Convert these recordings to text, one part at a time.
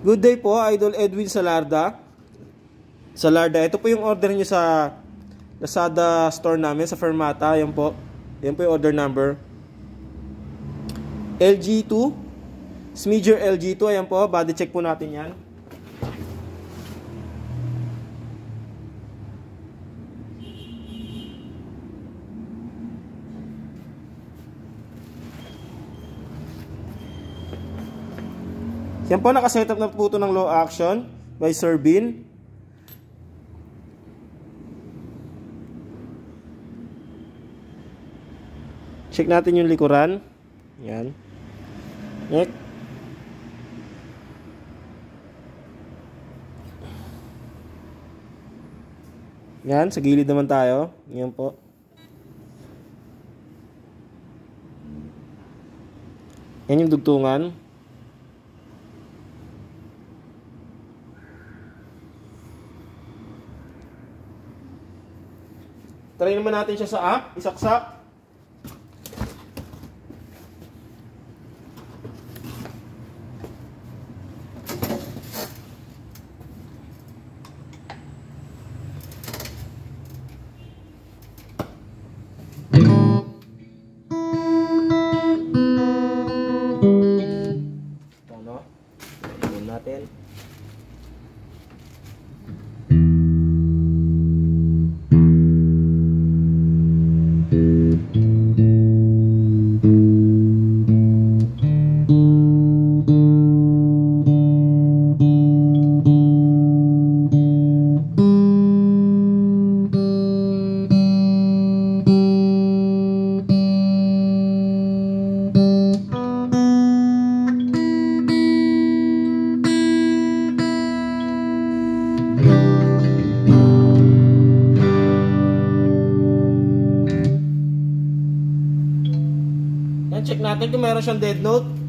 Good day po, Idol Edwin Salarda. Salarda, ito po yung order niyo sa Lazada store namin sa Fermata. Yan po. Yan po yung order number. LG2. Smidger LG2. Ayan po. Body check po natin yan. Yan po, nakasetup na po ito ng low action by Sir Bean. Check natin yung likuran. Yan. Next. Yan, sa gilid naman tayo. Yan po. Yan yung dugtungan. Try naman natin siya sa app, isaksak. Kung meron siyang dead note.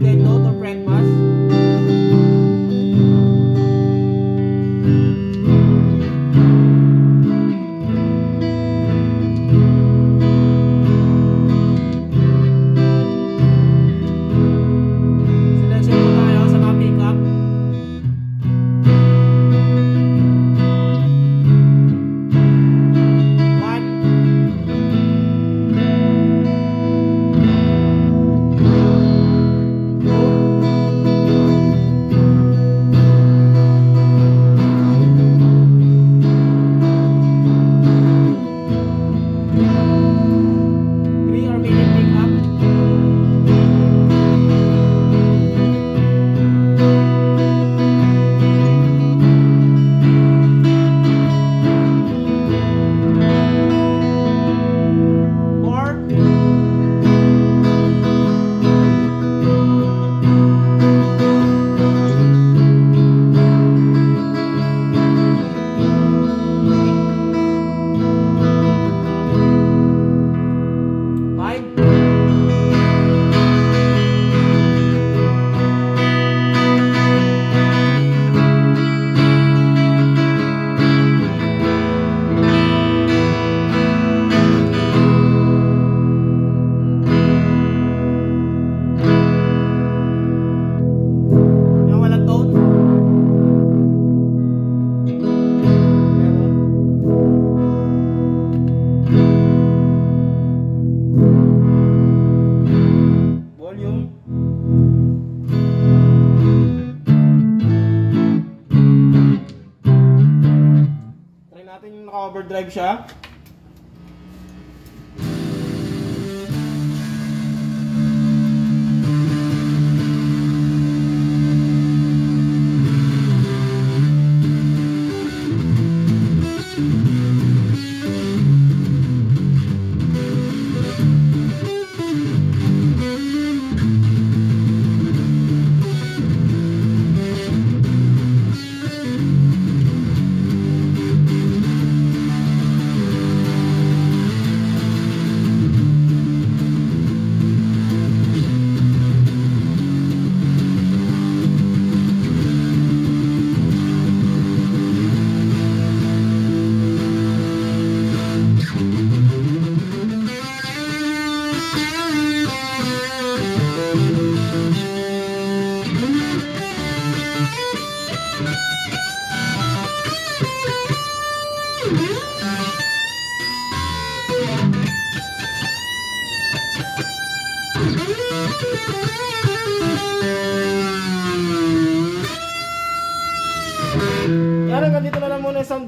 Wala po yung dead 啥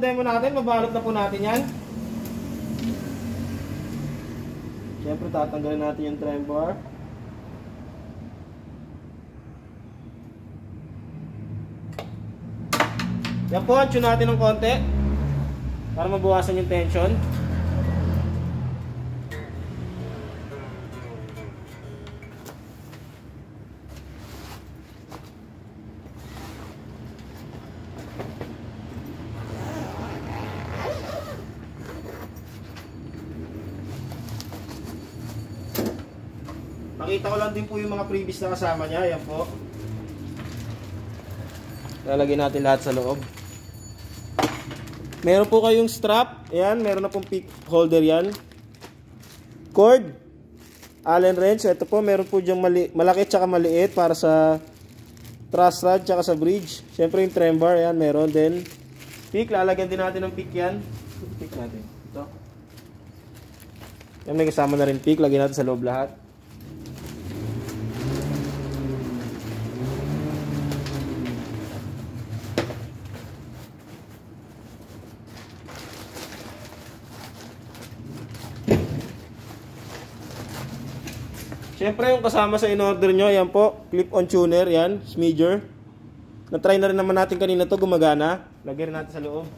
demo natin, mabalot na po natin yan. Siyempre, tatanggalin natin yung trem bar. Yan po, tune natin ng konti. Para mabawasan yung tension. Nakita ko lang din po yung mga previous na kasama niya. Yan po. Lalagyan natin lahat sa loob. Meron po kayong strap. Ayan, meron na pong pick holder yan. Cord. Allen wrench. Ito po, meron po diyang mali malaki tsaka maliit para sa truss rod tsaka sa bridge. Siyempre yung trem bar. Ayan, meron din. Pick. Lalagyan din natin ng pick yan. Pick natin. Ito. Yan, may kasama na rin pick. Lagyan natin sa loob lahat. Siyempre yung kasama sa in-order nyo, yan po, clip-on tuner, yan, smidger. Na-try na rin naman natin kanina to gumagana. Lagyan rin natin sa loob.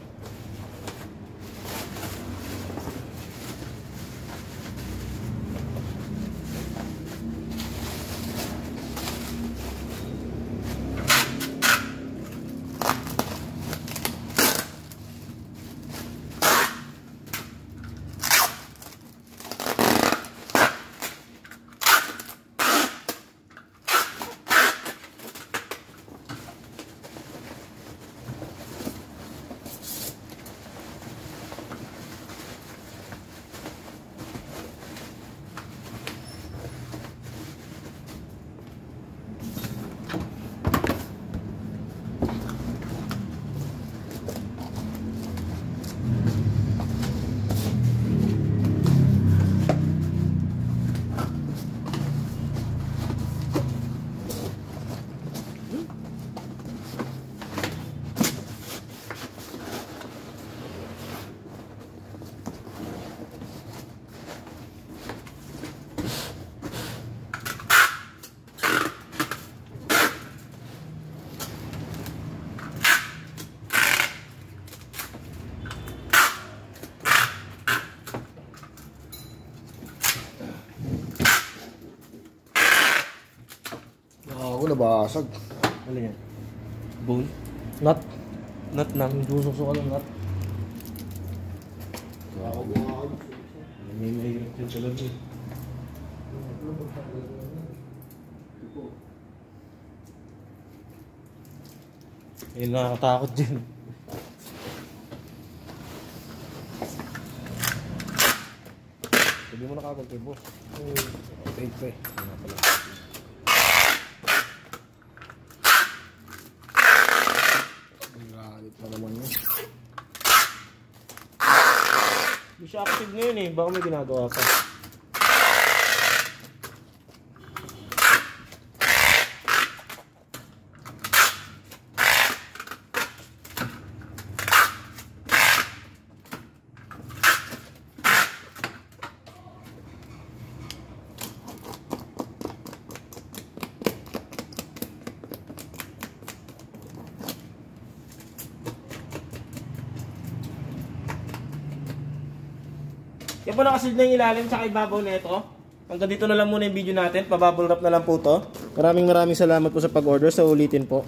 Ako nabasag. Ano yan? Bone? Nut. Nut na. Hindi susok ng nut. May mahirap yun talaga. eh. Eh, nakakatakot din. Sabi mo na kagad kay boss. Pa eh. Ano pala. Siya active ngayon eh. Baka may ginagawa pa. Yan po nakasid na yung ilalim sa ibabaw na ito. Hanggang dito na lang muna yung video natin. Pabubble wrap na lang po to. Maraming maraming salamat po sa pag-order. Sa ulitin po.